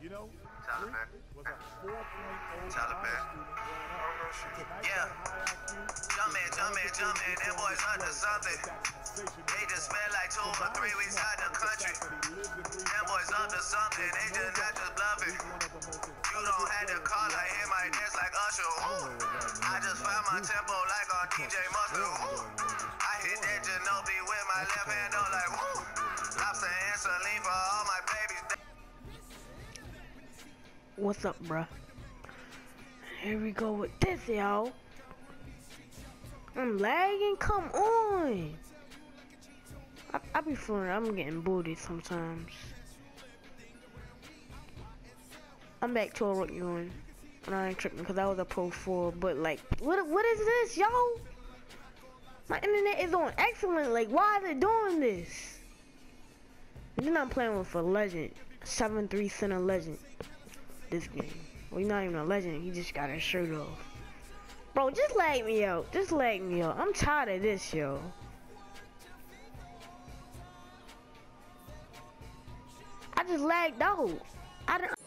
You know, Taliban. was a 4.0 Taliban. Yeah. Jumpin', jumpin', jumpin', them boys under something. They just spent like two or three weeks out the country. Them boys up to something, they just not just bluffing. You don't have to call, I hit my dance like Usher. Ooh. I just found my tempo like on DJ Mustard. Ooh. I hit that Ginobili with my left hand, though, like woo. Lobster and saline for What's up, bruh? Here we go with this, y'all. I'm lagging. Come on. I, I be feeling I'm getting booted sometimes. I'm back to a rookie one. And I ain't tripping because I was a pro four. But like, what what is this, y'all? My internet is on excellent. Like, why is it doing this? And then I'm playing with a legend, seven three center legend. This game. Well, he's not even a legend. He just got his shirt off. Bro, just lag me out. Just lag me out. I'm tired of this, yo. I just lagged out. I don't.